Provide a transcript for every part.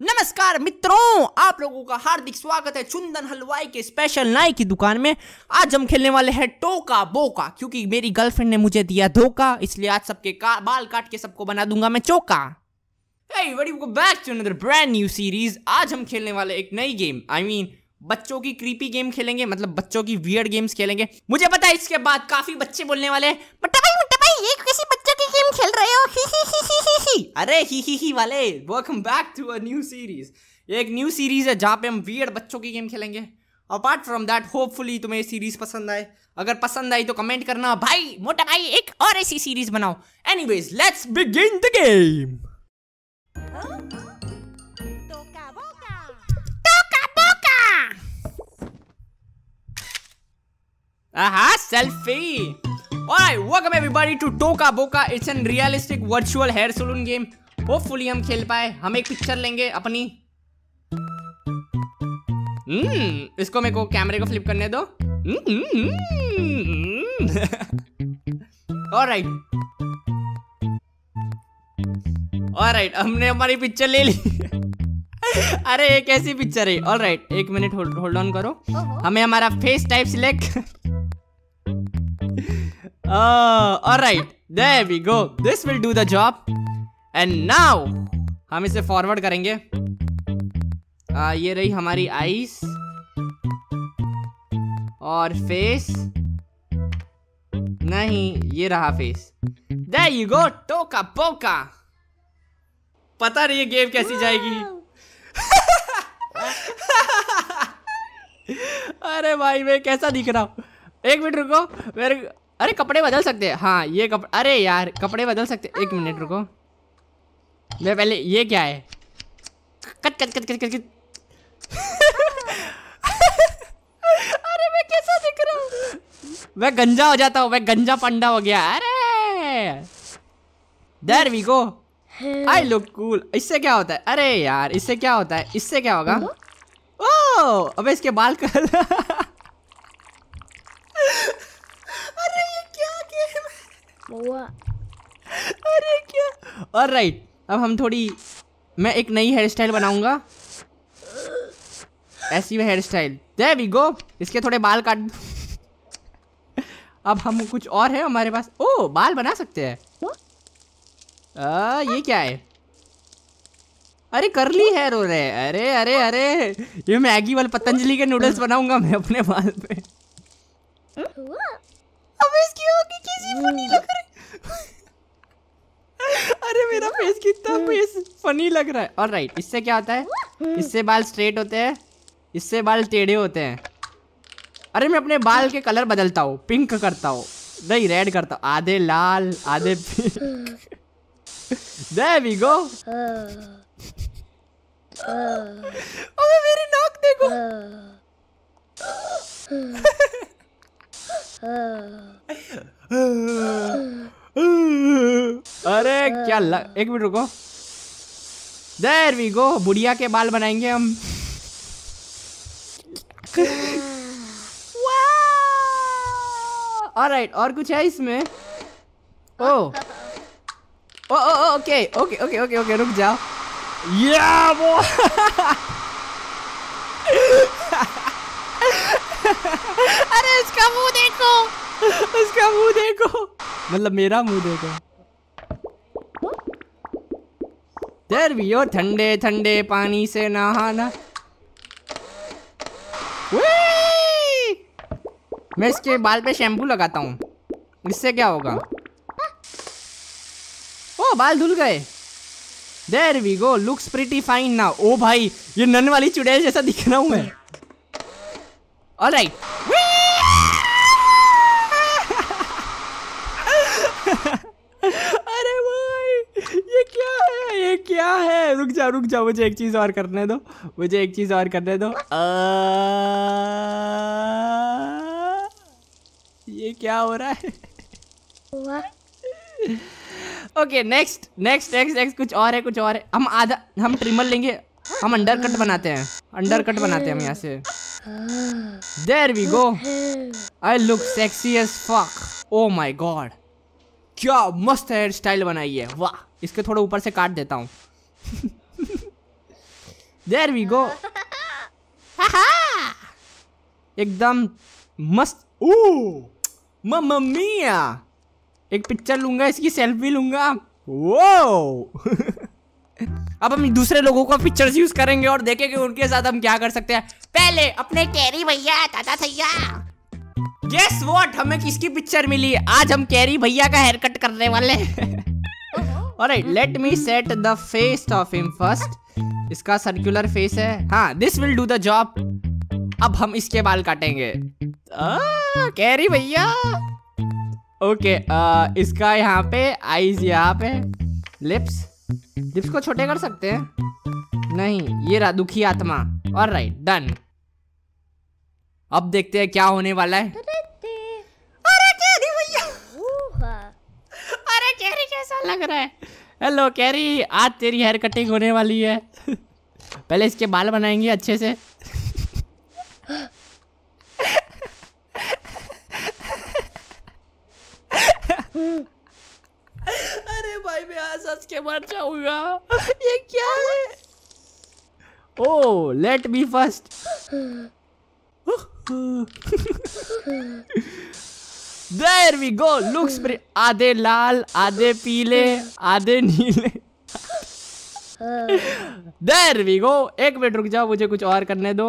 नमस्कार मित्रों आप लोगों का हार्दिक स्वागत है चुंदन हलवाई के स्पेशल नाई की दुकान में। आज हम खेलने वाले हैं टोका बोका क्योंकि मेरी गर्लफ्रेंड ने मुझे दिया धोखा इसलिए आज सबके का, बाल काट के सबको बना दूँगा मैं चौका Hey, back to another brand new series. आज हम खेलने वाले एक नई game I I mean mean, बच्चों की क्रीपी गेम खेलेंगे मतलब बच्चों की वियर्ड गेम्स खेलेंगे। मुझे पता है इसके बाद काफ़ी बच्चे बोलने वाले हैं ये बच्चों गेम खेल रहे हो? ही ही ही ही ही ही। अरे ही ही ही वाले welcome back to a new series ये एक न्यू सीरीज़ है जहाँ पे हम वियर्ड बच्चों की गेम खेलेंगे। अपार्ट फ्रॉम दैट होपफुली तुम्हें सीरीज़ पसंद आए। अगर पसंद आई तो कमेंट करना। भाई मोटा भाई एक और ऐसी सीरीज़ बनाओ। Anyways let's begin the game Toca boca. Alright, welcome everybody to Toka Boka. It's an realistic virtual hair salon game. Hopefully हम खेल पाए हम एक पिक्चर लेंगे अपनी। हम्म इसको मेरे को कैमरे को फ्लिप करने दो। ऑलराइट ऑलराइट हमने हमारी पिक्चर ले ली। अरे ये कैसी पिक्चर है। ऑल राइट एक मिनट होल्ड ऑन करो। हमें हमारा face type select all right there we go this will do the job and now हम इसे फॉरवर्ड करेंगे। uh, ये रही हमारी आईज और फेस नहीं ये रहा फेस देयर यू गो टोका पोका। पता नहीं ये गेम कैसी जाएगी। अरे भाई मैं कैसा दिख रहा हूँ? एक मिनट रुको। मेरे अरे कपड़े बदल सकते हैं। हाँ ये कप अरे यार कपड़े बदल सकते एक मिनट रुको। मैं पहले ये क्या है? Cut cut cut cut cut cut. अरे मैं कैसा दिख रहा हूँ? मैं गंजा हो जाता हूँ मैं गंजा पंडा हो गया। अरे! There we go I look cool इससे क्या होता है? अरे यार इससे क्या होता है? इससे क्या होगा? ओ अबे इसके बाल कर अरे ये क्या गेम अरे क्या? और राइट अब हम थोड़ी मैं एक नई हेयर स्टाइल बनाऊँगा। ऐसी hair style there we go इसके थोड़े बाल काट अब हम कुछ और है हमारे पास। ओ बाल बना सकते हैं। आ, ये क्या है? अरे करली हेयर हो रहे हैं। अरे अरे अरे ये मैगी वाले पतंजलि के नूडल्स बनाऊँगा मैं अपने बाल पे। अब इसकी होगी किसी फनी लग रही। अरे मेरा फेस कितना फेस फनी लग रहा है। और राइट इससे क्या होता है? इससे बाल स्ट्रेट होते हैं इससे बाल टेढ़े होते हैं। अरे मैं अपने बाल के कलर बदलता हूँ पिंक करता हूँ। नहीं रेड करता हूँ। आधे लाल आधे पिंक There we go. अबे मेरी नाक देखो। अरे, क्या लग... एक मिनट रुको। देर वी गो बुढ़िया के बाल बनाएँगे हम। ऑलराइट और कुछ है इसमें? ओ ओ ओ okay okay okay okay okay रुक जाओ। या वो अरे, इसका मुँह देखो। इसका मुँह देखो। मतलब मेरा मुँह देखो देर भी हो ठंडे ठंडे पानी से नहाना। मैं इसके बाल पे शैम्पू लगाता हूँ। इससे क्या होगा? ओ बाल धुल गए। There we go looks pretty fine ना ओ भाई, ये नन वाली चुड़ैल जैसा दिख रहा हूँ मैं। ऑलराइट अरे भाई ये क्या है ये क्या है रुक जा रुक जा मुझे एक चीज़ और करने दो, मुझे एक चीज़ और करने दो। आ... ये क्या हो रहा है? Okay next next next next कुछ और है, कुछ और है। हम आधा, हम ट्रिमर लेंगे, हम अंडर कट बनाते हैं अंडर कट बनाते हैं हम यहाँ से। There we go I look sexy as fuck oh my God क्या मस्त हेयर स्टाइल बनाई है, वाह। इसके थोड़ा ऊपर से काट देता हूँ। देर वी गो एकदम मस्त। ओ मम्मा मिया एक पिक्चर लूँगा इसकी सेल्फी लूँगा। वो अब हम दूसरे लोगों का पिक्चर्स यूज़ करेंगे और देखेंगे उनके साथ हम क्या कर सकते हैं। पहले अपने कैरी भैया दादा भैया। गेस व्हाट हमें किसकी पिक्चर मिली? आज हम कैरी भैया का हेयर कट करने वाले alright let me set the face of him first इसका सर्कुलर फेस है। हाँ this will do the job अब हम इसके बाल काटेंगे। कैरी भैया। ओके इसका यहाँ पे आईज यहाँ पे। लिप्स लिप्स को छोटे कर सकते हैं। नहीं ये रहा दुखी आत्मा। और राइट डन अब देखते हैं क्या होने वाला है। अरे कैरी भैया। अरे कैरी कैसा लग रहा है? हेलो कैरी आज तेरी हेयर कटिंग होने वाली है। पहले इसके बाल बनाएँगे अच्छे से। अरे भाई मैं आज हंस के मर जाऊँगा। ये क्या है? ओ let me first there we go looks आधे लाल आधे पीले आधे नीले देयर वी गो एक मिनट रुक जाओ मुझे कुछ और करने दो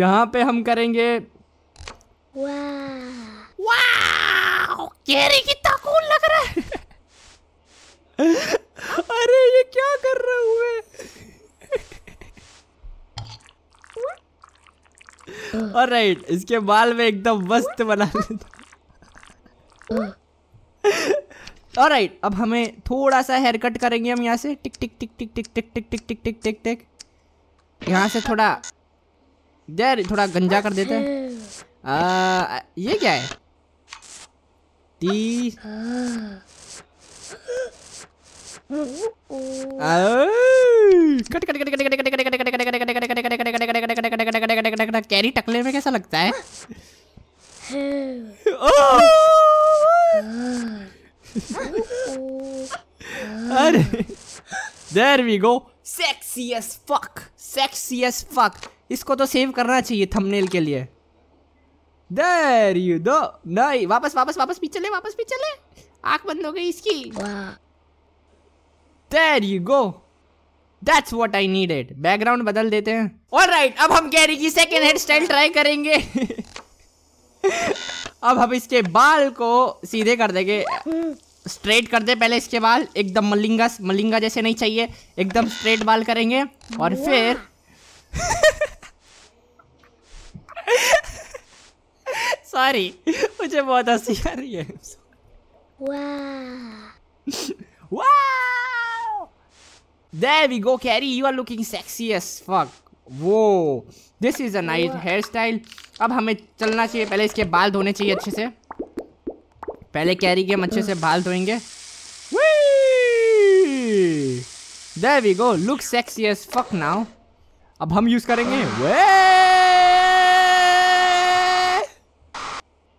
यहाँ पे हम करेंगे Wow. कैरी कितना कूल लग रहा है अरे ये क्या कर रहे हुए ऑलराइट इसके बाल में एकदम मस्त बना लेता ऑलराइट अब हमें थोड़ा सा हेयर कट करेंगे हम यहाँ से टिक टिक टिक टिक टिक टिक टिक टिक टिक टिक टिक टिक यहाँ से थोड़ा देर थोड़ा गंजा कर देते हैं ये क्या है T cut cut cut cut cut carry टकले में कैसा लगता है? अरे there we go sexy as fuck sexy as fuck इसको तो सेव करना चाहिए थंबनेल के लिए. देयर यू दो नहीं वापस वापस वापस पीछे ले वापस पीछे ले. आँख बंद हो गई इसकी. Wow. You you That's what I needed. Background बदल देते हैं। All right, अब हम कैरी की सेकेंड हेयर स्टाइल ट्राई करेंगे। अब हम इसके बाल को सीधे कर देंगे। स्ट्रेट कर दे पहले इसके बाल। एकदम मलिंगा मलिंगा जैसे नहीं चाहिए। एकदम स्ट्रेट बाल करेंगे। और फिर सॉरी मुझे बहुत हँसी आ रही है। Wow. Wow! There we go, Carrie. You are looking sexy as fuck. Whoa! This is a nice hairstyle. अब हमें चलना चाहिए पहले इसके बाल धोने चाहिए अच्छे से पहले कैरी के हम अच्छे से बाल धोएँगे There we go. Look sexy as fuck now. अब हम यूज़ करेंगे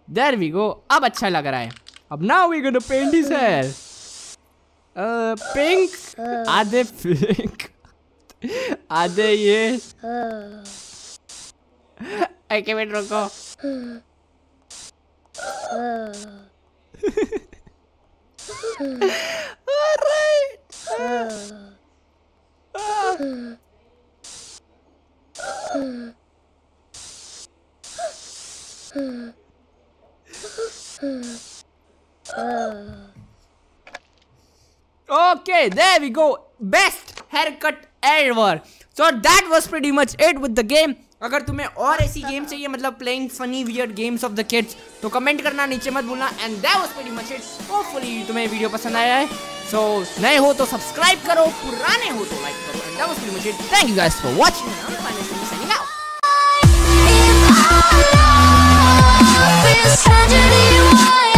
There we go. अब अच्छा लग रहा है अब now we gonna paint his hair. Uh, pink? Uh. Are pink? Are they yes? Uh. Hay que ver, Rocco. Alright! Uh. Uh. Uh. uh. uh. Okay, there we go. Best haircut ever. So that was pretty much it with the game. अगर तुम्हें और ऐसी game चाहिए मतलब playing funny weird games of the kids तो comment करना नीचे मत भूलना. And that was pretty much it hopefully तुम्हें वीडियो पसंद आया है. सो नए हो तो सब्सक्राइब करो पुराने हो तो लाइक करो. And that was pretty much it thank you guys for watching This tragedy,